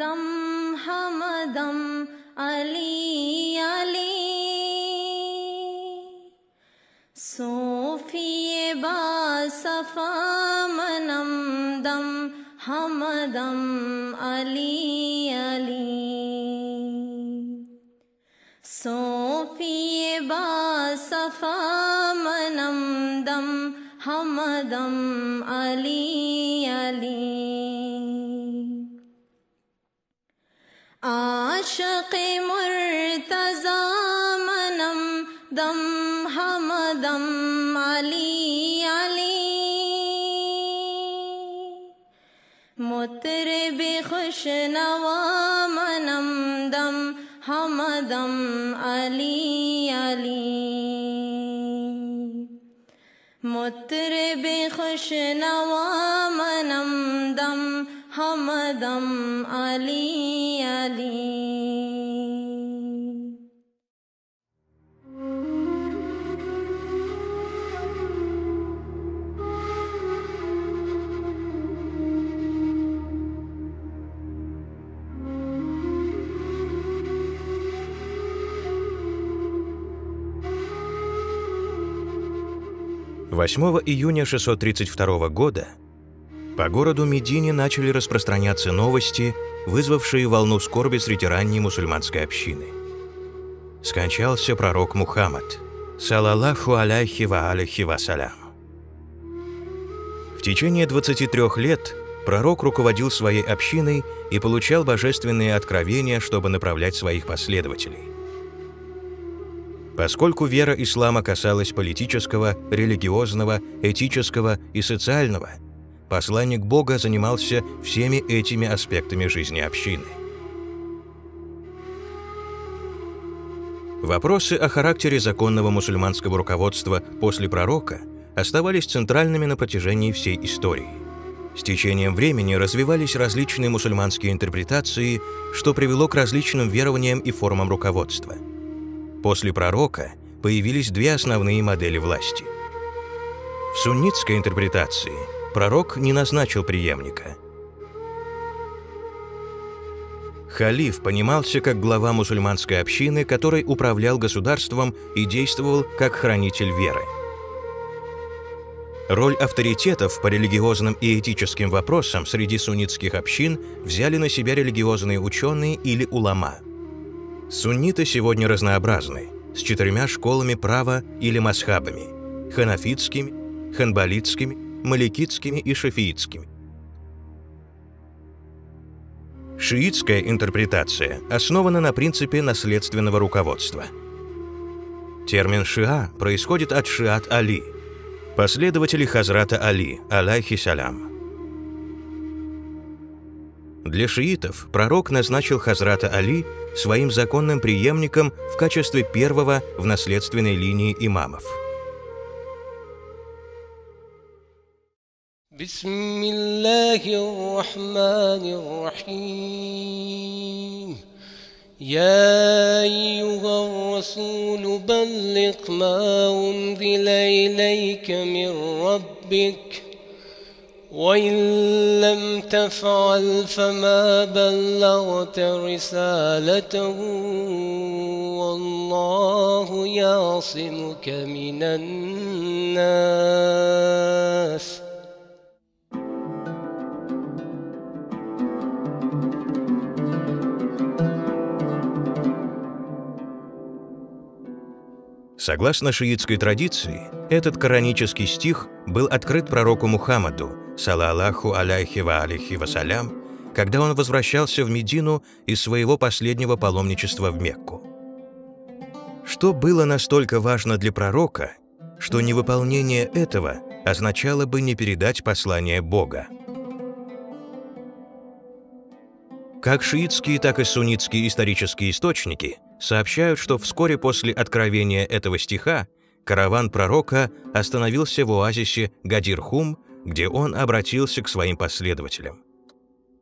दम हमदम अली अली सोफिए बा सफा मनम दम हमदम अली अली सोफिए बा सफा मनम दम हमदम अली हमदम अली अली मुतरब खुश नवा मनम दम हमदम अली अली मुतरब खुश नवा मनम दम हमदम अली अली Восьмого июня 632 года по городу Медине начали распространяться новости, вызвавшие волну скорби среди ранней мусульманской общины. Скончался пророк Мухаммад, салаллаху аляхи ва алейхи вассалям. В течение 23 лет пророк руководил своей общиной и получал божественные откровения, чтобы направлять своих последователей. Поскольку вера ислама касалась политического, религиозного, этического и социального, посланник Бога занимался всеми этими аспектами жизни общины. Вопросы о характере законного мусульманского руководства после пророка оставались центральными на протяжении всей истории. С течением времени развивались различные мусульманские интерпретации, что привело к различным верованиям и формам руководства – После пророка появились две основные модели власти. В суннитской интерпретации пророк не назначил преемника. Халиф понимался как глава мусульманской общины, который управлял государством и действовал как хранитель веры. Роль авторитетов по религиозным и этическим вопросам среди суннитских общин взяли на себя религиозные ученые или улама – Сунниты сегодня разнообразны, с четырьмя школами права или масхабами – ханафитскими, ханбалитскими, маликитскими и шафиитскими. Шиитская интерпретация основана на принципе наследственного руководства. Термин «шиа» происходит от «шиат Али», последователи Хазрата Али, алейхи салям. Для шиитов пророк назначил Хазрата Али своим законным преемником в качестве первого в наследственной линии имамов. بسم الله الرحمن الرحيم يا أيها الرسول بلغ ما أنزل إليك من ربك وإن لم تفعل فما بلغت رسالته والله يعصمك من الناس Согласно шиитской традиции, этот коранический стих был открыт пророку Мухаммаду, салаллаху аляйхи ва алейхи вассалям, когда он возвращался в Медину из своего последнего паломничества в Мекку. Что было настолько важно для пророка, что невыполнение этого означало бы не передать послание Бога? Как шиитские, так и суннитские исторические источники сообщают, что вскоре после откровения этого стиха караван пророка остановился в оазисе Гадирхум, где он обратился к своим последователям.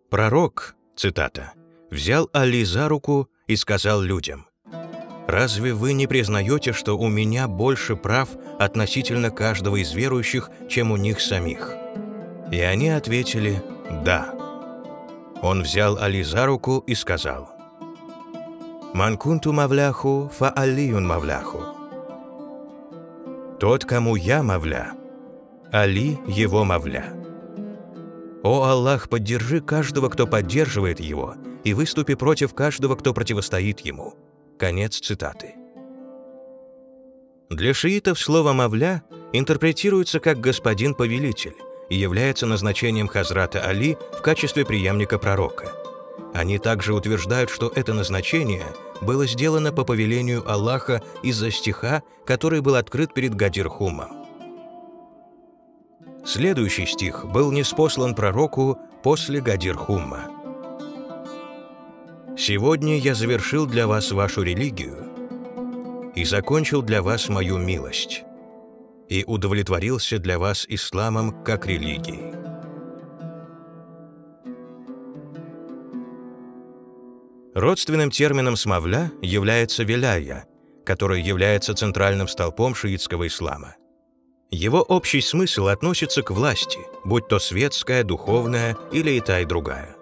Пророк, цитата, «взял Али за руку и сказал людям, «Разве вы не признаете, что у меня больше прав относительно каждого из верующих, чем у них самих?» И они ответили «Да». Он взял Али за руку и сказал, «Манкунту мавляху фа алиюн мавляху». Тот, кому я мавля, Али его мавля. О Аллах, поддержи каждого, кто поддерживает его, и выступи против каждого, кто противостоит ему. Конец цитаты. Для шиитов слово «мавля» интерпретируется как «господин-повелитель» и является назначением Хазрата Али в качестве преемника пророка. Они также утверждают, что это назначение было сделано по повелению Аллаха из-за стиха, который был открыт перед Гадирхумом. Следующий стих был неспослан пророку после Гадирхумма. «Сегодня я завершил для вас вашу религию и закончил для вас мою милость, и удовлетворился для вас исламом как религией». Родственным термином смавля является виляя, который является центральным столпом шиитского ислама. Его общий смысл относится к власти, будь то светская, духовная или и та, и другая.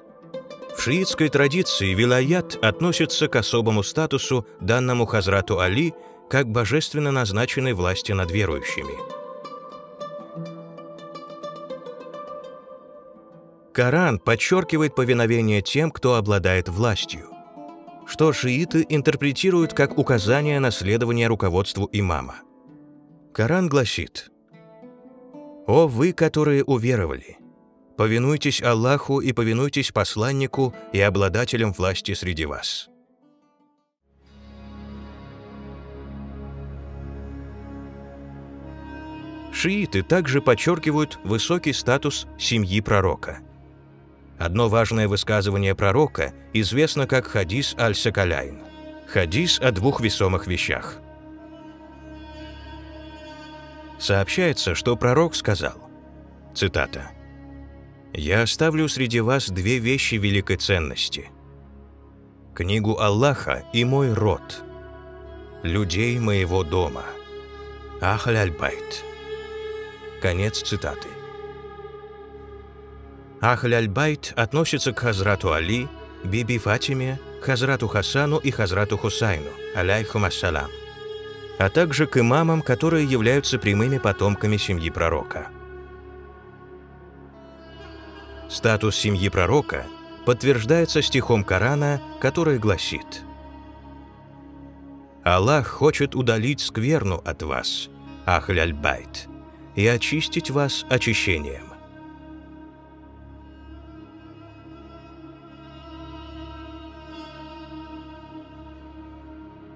В шиитской традиции вилаят относится к особому статусу, данному Хазрату Али, как божественно назначенной власти над верующими. Коран подчеркивает повиновение тем, кто обладает властью что шииты интерпретируют как указание на следование руководству имама. Коран гласит «О вы, которые уверовали! Повинуйтесь Аллаху и повинуйтесь посланнику и обладателям власти среди вас». Шииты также подчеркивают высокий статус семьи пророка – Одно важное высказывание пророка известно как хадис аль-Сакаляйн. Хадис о двух весомых вещах. Сообщается, что пророк сказал, цитата, «Я оставлю среди вас две вещи великой ценности. Книгу Аллаха и мой род, людей моего дома. Ахль аль-Байт». Конец цитаты. Ахль-аль-Байт относится к Хазрату Али, Биби Фатиме, Хазрату Хасану и Хазрату Хусайну, аляйхум ассалам, а также к имамам, которые являются прямыми потомками семьи пророка. Статус семьи пророка подтверждается стихом Корана, который гласит «Аллах хочет удалить скверну от вас, Ахль-аль-Байт, и очистить вас очищением».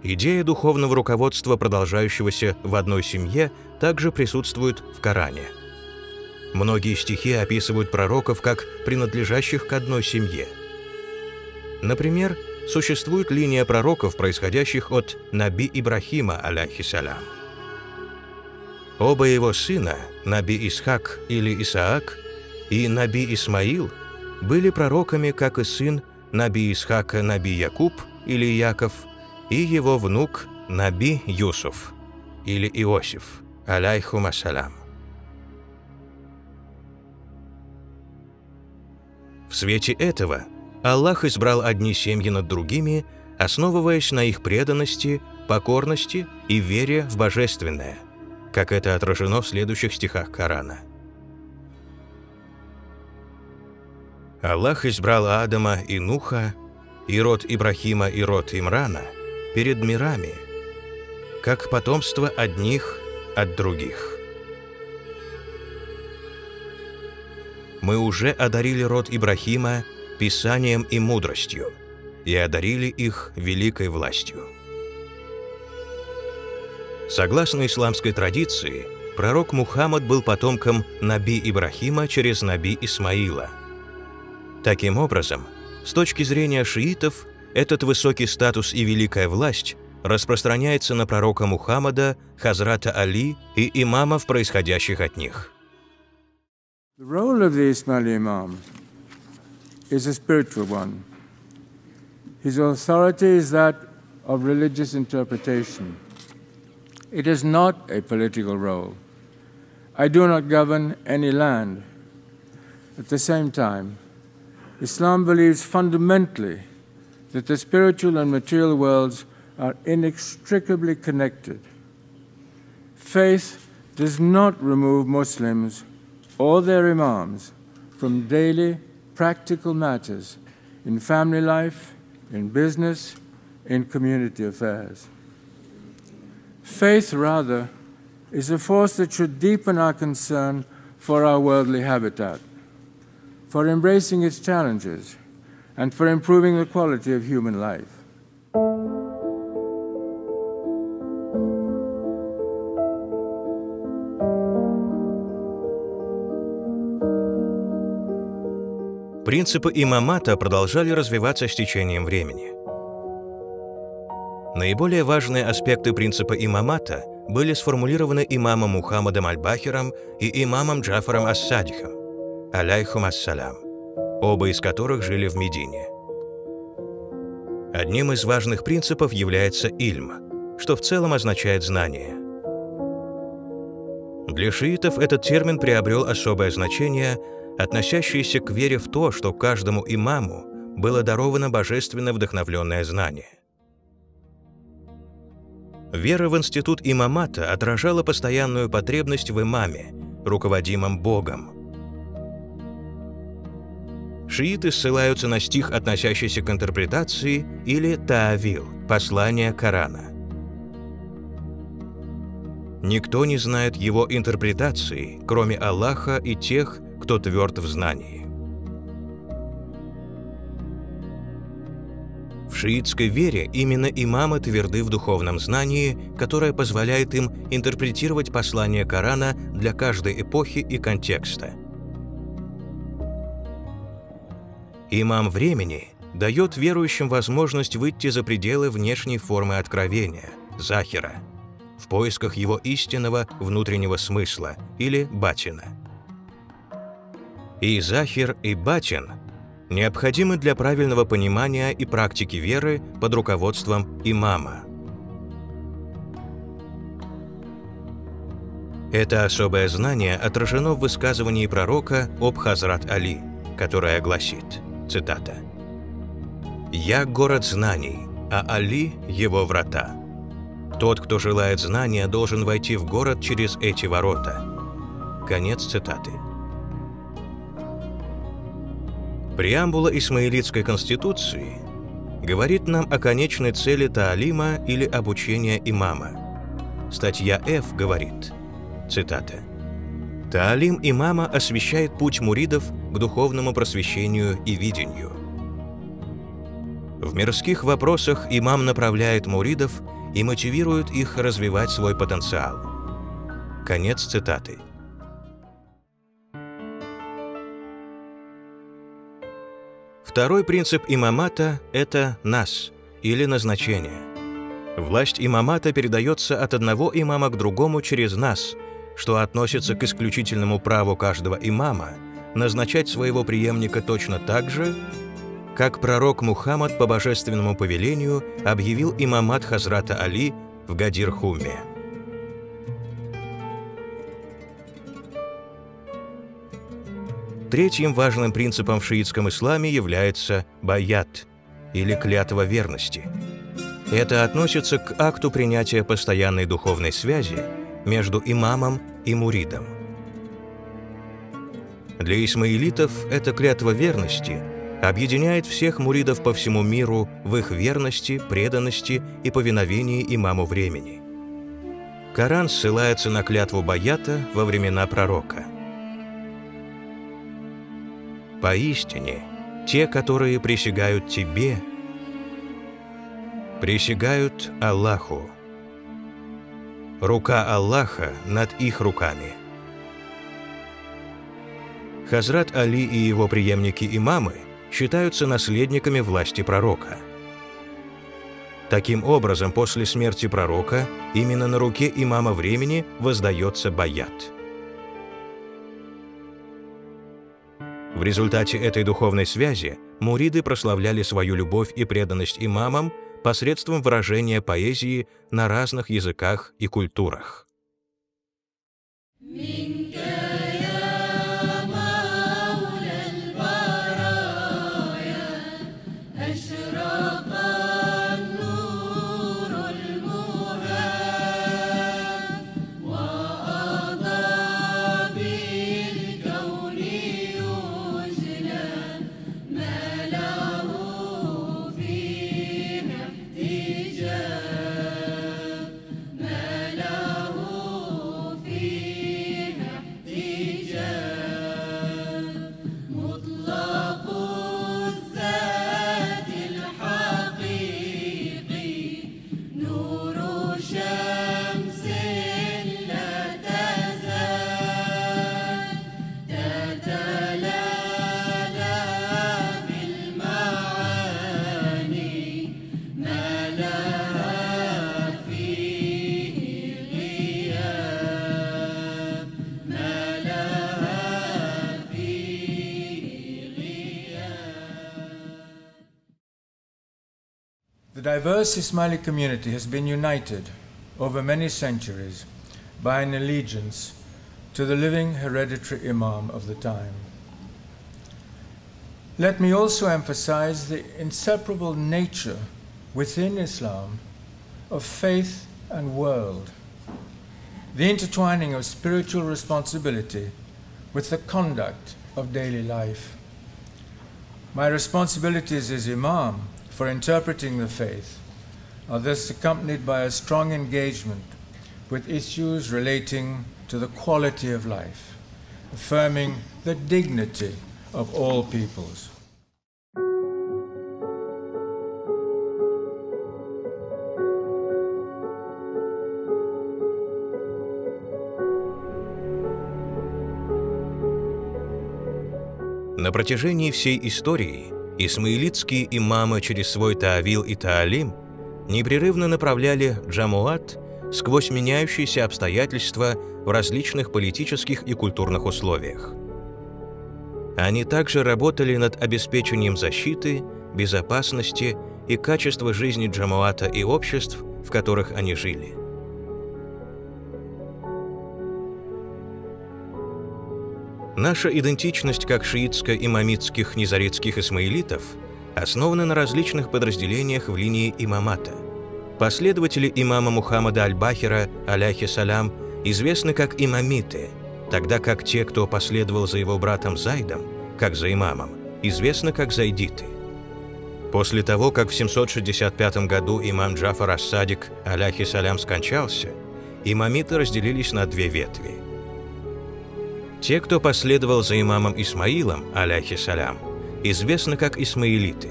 Идея духовного руководства, продолжающегося в одной семье, также присутствует в Коране. Многие стихи описывают пророков как принадлежащих к одной семье. Например, существует линия пророков, происходящих от Наби Ибрахима, аляхисалям. Оба его сына, Наби Исхак или Исаак, и Наби Исмаил, были пророками, как и сын Наби Исхака Наби Якуб или Яков – и его внук Наби Юсуф или Иосиф, аляйхум ассалям. В свете этого Аллах избрал одни семьи над другими, основываясь на их преданности, покорности и вере в божественное, как это отражено в следующих стихах Корана. Аллах избрал Адама и Нуха, и род Ибрахима и род Имрана – перед мирами, как потомство одних от других. Мы уже одарили род Ибрахима писанием и мудростью и одарили их великой властью. Согласно исламской традиции, пророк Мухаммад был потомком Наби Ибрахима через Наби Исмаила. Таким образом, с точки зрения шиитов, этот высокий статус и великая власть распространяется на пророка Мухаммада, Хазрата Али и имамов, происходящих от них. It is not a political role. I do not govern any land. At the same time, Islam believes fundamentally that the spiritual and material worlds are inextricably connected. Faith does not remove Muslims or their imams from daily practical matters in family life, in business, in community affairs. Faith, rather, is a force that should deepen our concern for our worldly habitat, for embracing its challenges, and for improving the quality of human life. Принципы имамата продолжали развиваться с течением времени. Наиболее важные аспекты принципа имамата были сформулированы имамом Мухаммадом Аль-Бахиром и имамом Джафаром Ас-Садихом, аляйхум ассалям, оба из которых жили в Медине. Одним из важных принципов является ильм, что в целом означает знание. Для шиитов этот термин приобрел особое значение – относящиеся к вере в то, что каждому имаму было даровано божественно вдохновленное знание. Вера в институт имамата отражала постоянную потребность в имаме, руководимом Богом. Шииты ссылаются на стих, относящийся к интерпретации, или таавил, послание Корана. Никто не знает его интерпретации, кроме Аллаха и тех, кто тверд в знании. В шиитской вере именно имамы тверды в духовном знании, которое позволяет им интерпретировать послание Корана для каждой эпохи и контекста. Имам времени дает верующим возможность выйти за пределы внешней формы откровения, захира, в поисках его истинного внутреннего смысла или батина – и Захир, и Батин необходимы для правильного понимания и практики веры под руководством имама. Это особое знание отражено в высказывании пророка об Хазрат Али, которое гласит, цитата, «Я город знаний, а Али – его врата. Тот, кто желает знания, должен войти в город через эти ворота». Конец цитаты. Преамбула Исмаилитской конституции говорит нам о конечной цели таалима или обучения имама. Статья F говорит, цитата, «Таалим имама освещает путь муридов к духовному просвещению и видению». В мирских вопросах имам направляет муридов и мотивирует их развивать свой потенциал. Конец цитаты. Второй принцип имамата – это «нас» или назначение. Власть имамата передается от одного имама к другому через нас, что относится к исключительному праву каждого имама назначать своего преемника точно так же, как пророк Мухаммад по божественному повелению объявил имамат Хазрата Али в Гадир-Хуме. Третьим важным принципом в шиитском исламе является баят, или клятва верности. Это относится к акту принятия постоянной духовной связи между имамом и муридом. Для исмаилитов эта клятва верности объединяет всех муридов по всему миру в их верности, преданности и повиновении имаму времени. Коран ссылается на клятву Баята во времена пророка – Поистине, те, которые присягают Тебе, присягают Аллаху. Рука Аллаха над их руками. Хазрат Али и его преемники-имамы считаются наследниками власти пророка. Таким образом, после смерти пророка именно на руке имама времени воздается баят – В результате этой духовной связи муриды прославляли свою любовь и преданность имамам посредством выражения поэзии на разных языках и культурах. The diverse Ismaili community has been united over many centuries by an allegiance to the living hereditary Imam of the time. Let me also emphasize the inseparable nature within Islam of faith and world, the intertwining of spiritual responsibility with the conduct of daily life. My responsibilities as Imam for interpreting the faith are thus accompanied by a strong engagement with issues relating to the quality of life, affirming the dignity of all peoples. На протяжении всей истории исмаилитские имамы через свой Таавил и Таалим непрерывно направляли Джамуат сквозь меняющиеся обстоятельства в различных политических и культурных условиях. Они также работали над обеспечением защиты, безопасности и качества жизни Джамуата и обществ, в которых они жили. Наша идентичность как шиитско-имамитских низаритских исмаилитов основана на различных подразделениях в линии имамата. Последователи имама Мухаммада аль-Бахира, аляхи салям, известны как имамиты, тогда как те, кто последовал за его братом Зайдом, как за имамом, известны как зайдиты. После того, как в 765 году имам Джафар ас-Садик, аляхи салям, скончался, имамиты разделились на две ветви – те, кто последовал за имамом Исмаилом, аляхи салям, известны как исмаилиты.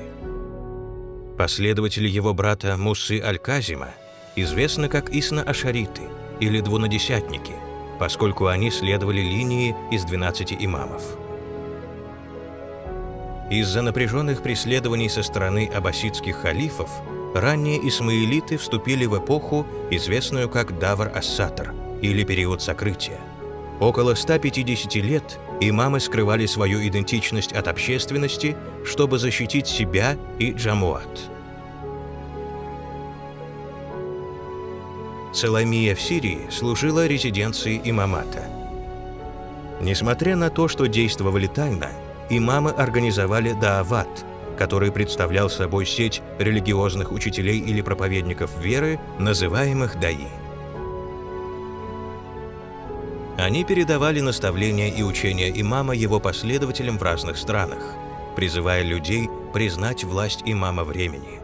Последователи его брата Мусы Аль-Казима известны как Исна-Ашариты или Двунадесятники, поскольку они следовали линии из 12 имамов. Из-за напряженных преследований со стороны аббасидских халифов ранние исмаилиты вступили в эпоху, известную как Давр-Ассатр или период сокрытия. Около 150 лет имамы скрывали свою идентичность от общественности, чтобы защитить себя и Джамуат. Саламия в Сирии служила резиденцией имамата. Несмотря на то, что действовали тайно, имамы организовали даават, который представлял собой сеть религиозных учителей или проповедников веры, называемых даи. Они передавали наставления и учения имама его последователям в разных странах, призывая людей признать власть имама времени.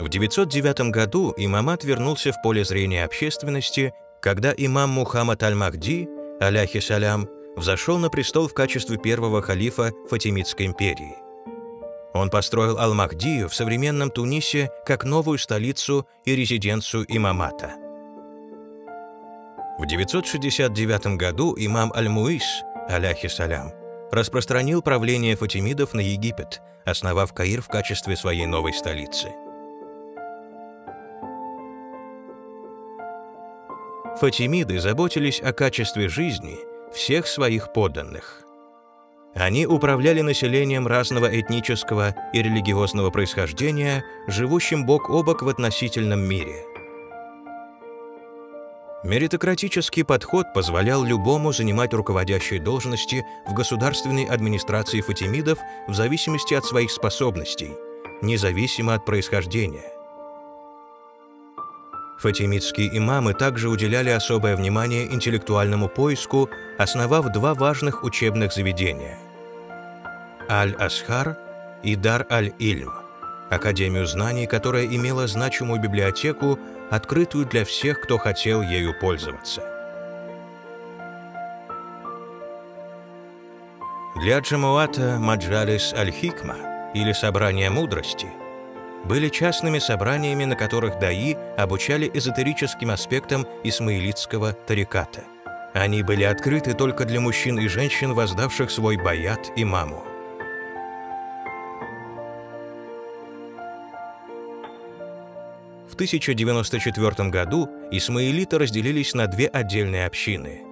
В 909 году имамат вернулся в поле зрения общественности, когда имам Мухаммад аль-Махди, аляхи салям, взошел на престол в качестве первого халифа Фатимидской империи – он построил Ал-Махдию в современном Тунисе как новую столицу и резиденцию имамата. В 969 году имам Аль-Муис, аляхи салям, распространил правление фатимидов на Египет, основав Каир в качестве своей новой столицы. Фатимиды заботились о качестве жизни всех своих подданных – они управляли населением разного этнического и религиозного происхождения, живущим бок о бок в относительном мире. Меритократический подход позволял любому занимать руководящие должности в государственной администрации фатимидов в зависимости от своих способностей, независимо от происхождения. Фатимидские имамы также уделяли особое внимание интеллектуальному поиску, основав два важных учебных заведения – Аль-Асхар и Дар-Аль-Ильм – Академию знаний, которая имела значимую библиотеку, открытую для всех, кто хотел ею пользоваться. Для Джамуата Маджалис Аль-Хикма или Собрания мудрости были частными собраниями, на которых даи обучали эзотерическим аспектам исмаилитского тариката. Они были открыты только для мужчин и женщин, воздавших свой баят имаму. В 1094 году исмаилиты разделились на две отдельные общины.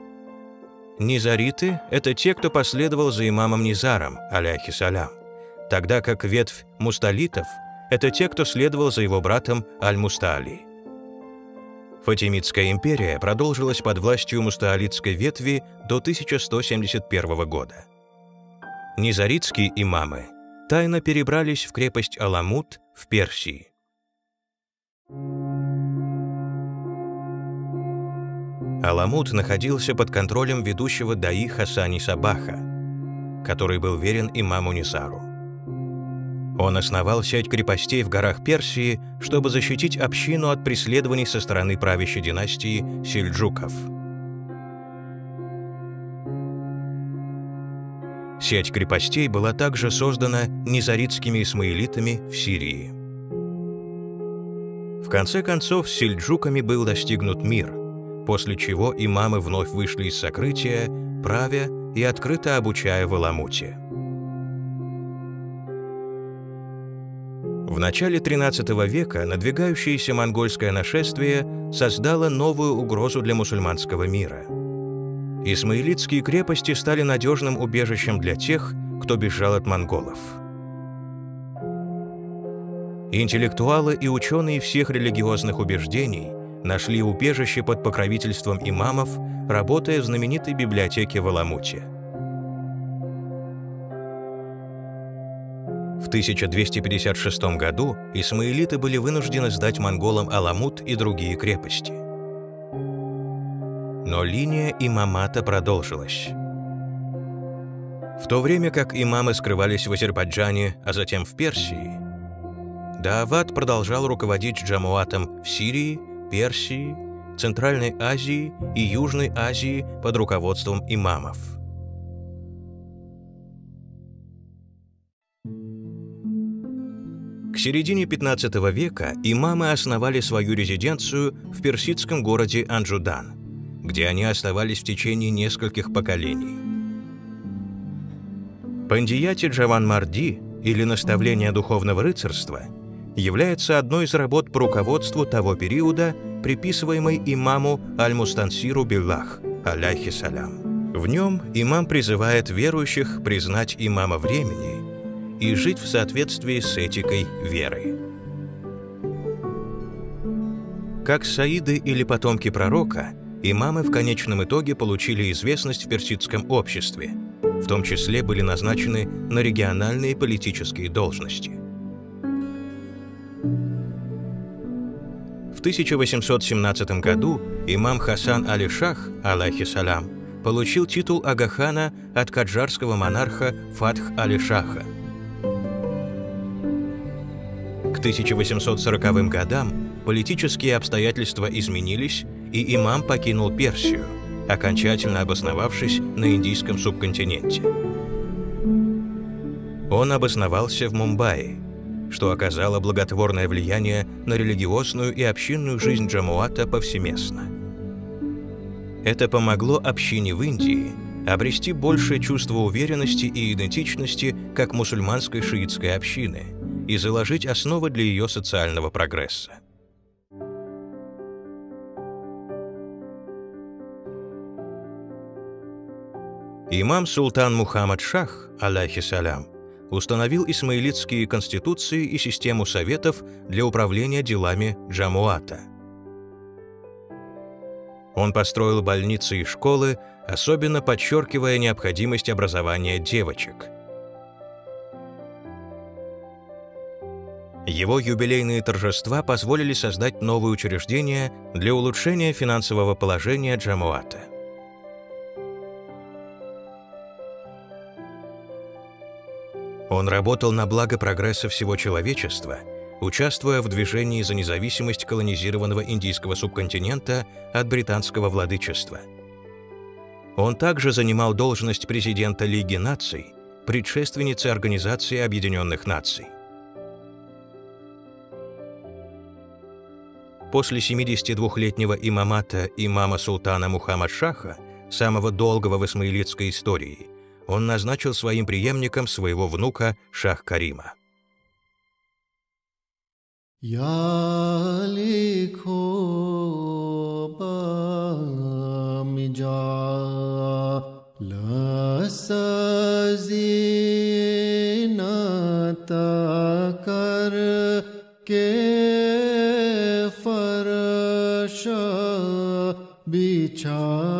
Низариты – это те, кто последовал за имамом Низаром, аляхисалям, тогда как ветвь мусталитов – это те, кто следовал за его братом Аль-Мустали. Фатимидская империя продолжилась под властью мустаалитской ветви до 1171 года. Низаритские имамы тайно перебрались в крепость Аламут в Персии. Аламут находился под контролем ведущего Даи Хасани Сабаха, который был верен имаму Нисару. Он основал сеть крепостей в горах Персии, чтобы защитить общину от преследований со стороны правящей династии сельджуков. Сеть крепостей была также создана низаритскими исмаилитами в Сирии. В конце концов, с сельджуками был достигнут мир, после чего имамы вновь вышли из сокрытия, правя и открыто обучая в Аламуте. В начале XIII века надвигающееся монгольское нашествие создало новую угрозу для мусульманского мира. Исмаилитские крепости стали надежным убежищем для тех, кто бежал от монголов. Интеллектуалы и ученые всех религиозных убеждений нашли убежище под покровительством имамов, работая в знаменитой библиотеке в Аламуте. В 1256 году исмаилиты были вынуждены сдать монголам Аламут и другие крепости. Но линия имамата продолжилась. В то время как имамы скрывались в Азербайджане, а затем в Персии, Даават продолжал руководить джамуатом в Сирии, Персии, Центральной Азии и Южной Азии под руководством имамов. К середине 15 века имамы основали свою резиденцию в персидском городе Анджудан, где они оставались в течение нескольких поколений. Пандияти Джаван Марди или наставление духовного рыцарства является одной из работ по руководству того периода, приписываемой имаму Аль-Мустансиру Биллах, аляхи салям. В нем имам призывает верующих признать имама времени и жить в соответствии с этикой веры. Как саиды или потомки пророка, имамы в конечном итоге получили известность в персидском обществе, в том числе были назначены на региональные политические должности – В 1817 году имам Хасан Али-Шах, Аллахи Салям, получил титул Агахана от каджарского монарха Фатх Али-Шаха. К 1840 годам политические обстоятельства изменились, и имам покинул Персию, окончательно обосновавшись на индийском субконтиненте. Он обосновался в Мумбаи, что оказало благотворное влияние на религиозную и общинную жизнь Джамуата повсеместно. Это помогло общине в Индии обрести большее чувство уверенности и идентичности как мусульманской шиитской общины и заложить основы для ее социального прогресса. Имам Султан Мухаммад Шах, алейхи салям, установил исмаилитские конституции и систему советов для управления делами Джамуата. Он построил больницы и школы, особенно подчеркивая необходимость образования девочек. Его юбилейные торжества позволили создать новые учреждения для улучшения финансового положения Джамуата – Он работал на благо прогресса всего человечества, участвуя в движении за независимость колонизированного индийского субконтинента от британского владычества. Он также занимал должность президента Лиги наций предшественницы Организации Объединенных Наций. после 72-летнего имамата имама султана Мухаммад Шаха, самого долгого в исмаилитской истории, он назначил своим преемником своего внука Шах Карима. یا لکھو با مجا চল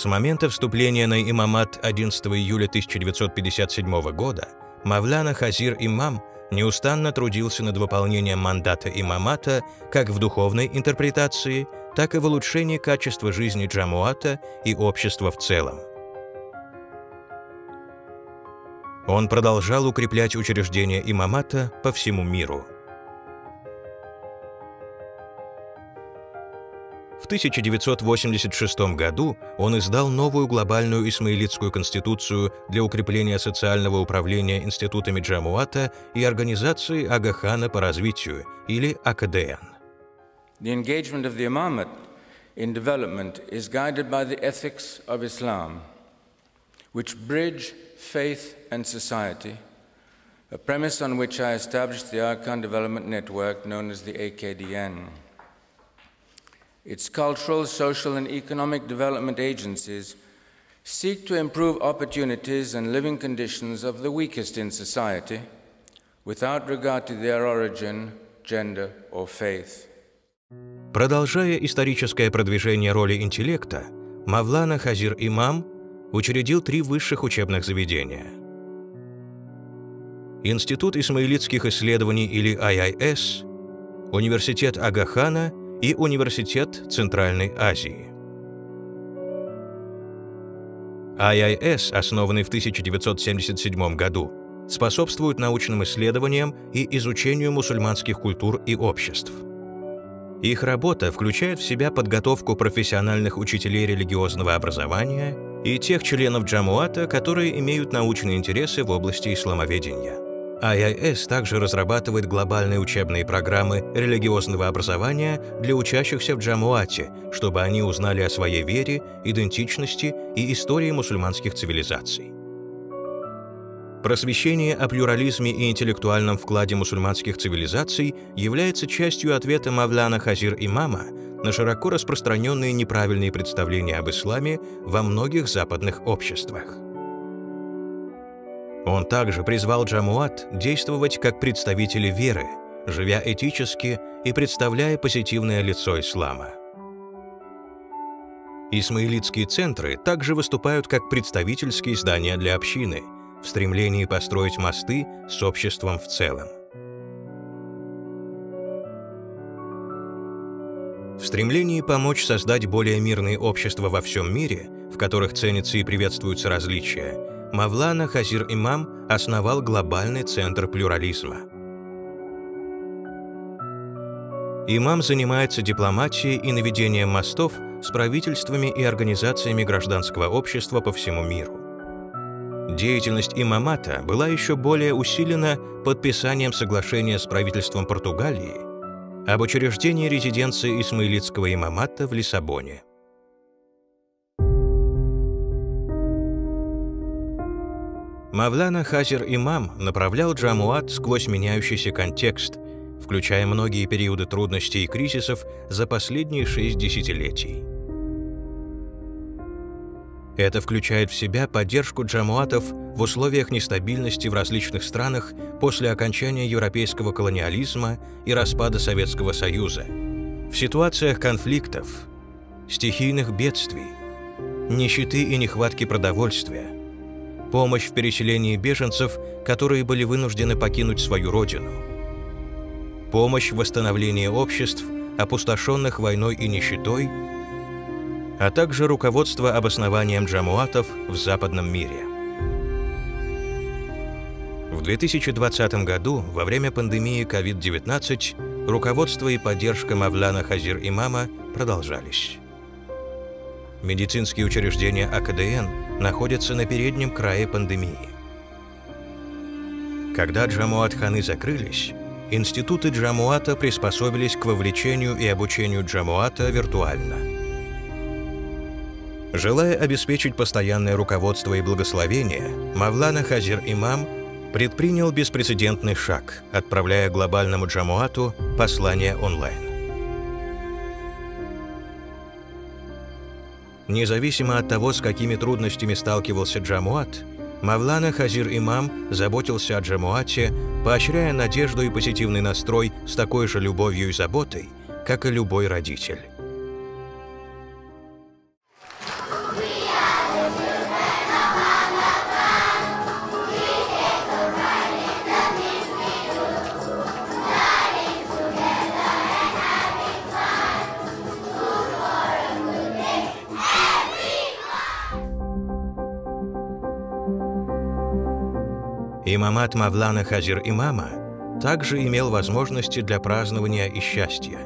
С момента вступления на имамат 11 июля 1957 года Мавляна Хазир Имам неустанно трудился над выполнением мандата имамата как в духовной интерпретации, так и в улучшении качества жизни Джамуата и общества в целом. Он продолжал укреплять учреждения имамата по всему миру. 1986 году он издал новую глобальную исмаилитскую конституцию для укрепления социального управления институтами Джамуата и организации Агахана по развитию, или АКДН. The engagement of the Imamate in development is guided by the ethics of Islam, which bridge faith and society, a premise on which I established the Arkan Development Network known as the AKDN. Its cultural, social, and economic development agencies seek to improve opportunities and living conditions of the weakest in society without regard to their origin, gender, or faith. Продолжая историческое продвижение роли интеллекта, Мавлана Хазир Имам учредил три высших учебных заведения. Институт исмаилитских исследований или IIS, Университет Агахана и Университет Центральной Азии. IIS, основанный в 1977 году, способствует научным исследованиям и изучению мусульманских культур и обществ. Их работа включает в себя подготовку профессиональных учителей религиозного образования и тех членов Джамуата, которые имеют научные интересы в области исламоведения. IIS также разрабатывает глобальные учебные программы религиозного образования для учащихся в Джамуате, чтобы они узнали о своей вере, идентичности и истории мусульманских цивилизаций. Просвещение о плюрализме и интеллектуальном вкладе мусульманских цивилизаций является частью ответа Мавляна Хазир Имама на широко распространенные неправильные представления об исламе во многих западных обществах. Он также призвал Джамуат действовать как представители веры, живя этически и представляя позитивное лицо ислама. Исмаилитские центры также выступают как представительские здания для общины в стремлении построить мосты с обществом в целом. В стремлении помочь создать более мирные общества во всем мире, в которых ценятся и приветствуются различия, Мавлана Хазир Имам основал глобальный центр плюрализма. Имам занимается дипломатией и наведением мостов с правительствами и организациями гражданского общества по всему миру. Деятельность имамата была еще более усилена подписанием соглашения с правительством Португалии об учреждении резиденции Исмаилитского имамата в Лиссабоне. Мавляна Хазир Имам направлял Джамуат сквозь меняющийся контекст, включая многие периоды трудностей и кризисов за последние шесть десятилетий. Это включает в себя поддержку джамуатов в условиях нестабильности в различных странах после окончания европейского колониализма и распада Советского Союза, в ситуациях конфликтов, стихийных бедствий, нищеты и нехватки продовольствия, помощь в переселении беженцев, которые были вынуждены покинуть свою родину, помощь в восстановлении обществ, опустошенных войной и нищетой, а также руководство обоснованием джамуатов в западном мире. В 2020 году, во время пандемии COVID-19, руководство и поддержка Мавляна Хазир Имама продолжались. Медицинские учреждения АКДН находятся на переднем крае пандемии. Когда Джамуат-ханы закрылись, институты Джамуата приспособились к вовлечению и обучению Джамуата виртуально – Желая обеспечить постоянное руководство и благословение, Мавлана Хазир Имам предпринял беспрецедентный шаг, отправляя глобальному Джамуату послание онлайн. Независимо от того, с какими трудностями сталкивался Джамуат, Мавлана Хазир Имам заботился о Джамуате, поощряя надежду и позитивный настрой с такой же любовью и заботой, как и любой родитель. Имамат Мавлана Хазир Имама также имел возможности для празднования и счастья.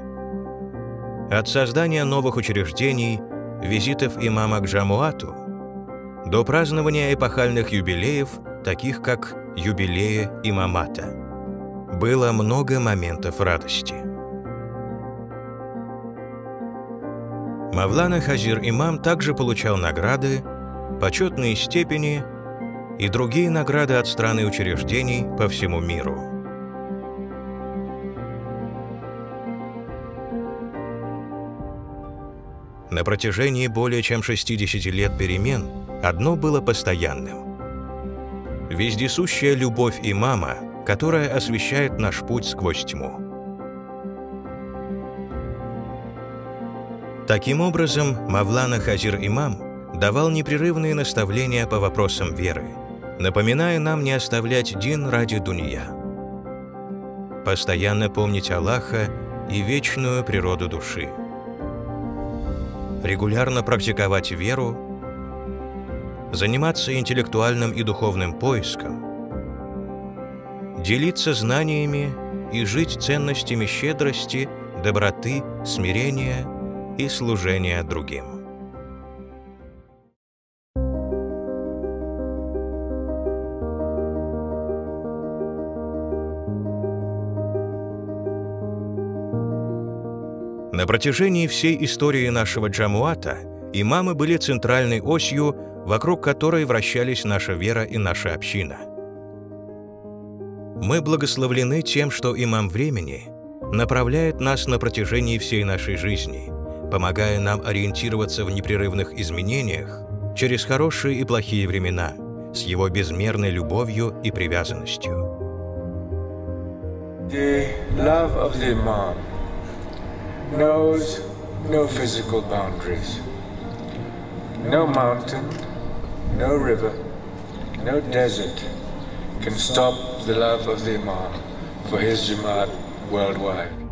От создания новых учреждений, визитов имама к Джамуату, до празднования эпохальных юбилеев, таких как юбилеи имамата. Было много моментов радости. Мавлана Хазир Имам также получал награды, почетные степени и другие награды от стран и учреждений по всему миру. На протяжении более чем 60 лет перемен одно было постоянным. Вездесущая любовь имама, которая освещает наш путь сквозь тьму. Таким образом, Мавлана Хазир Имам давал непрерывные наставления по вопросам веры – напоминая нам не оставлять дин ради дунья. Постоянно помнить Аллаха и вечную природу души. Регулярно практиковать веру, заниматься интеллектуальным и духовным поиском, делиться знаниями и жить ценностями щедрости, доброты, смирения и служения другим. На протяжении всей истории нашего Джамуата имамы были центральной осью, вокруг которой вращались наша вера и наша община. Мы благословлены тем, что имам времени направляет нас на протяжении всей нашей жизни, помогая нам ориентироваться в непрерывных изменениях через хорошие и плохие времена, с его безмерной любовью и привязанностью. The love of the Imam knows no physical boundaries. No mountain, no river, no desert can stop the love of the Imam for his Jamaat worldwide.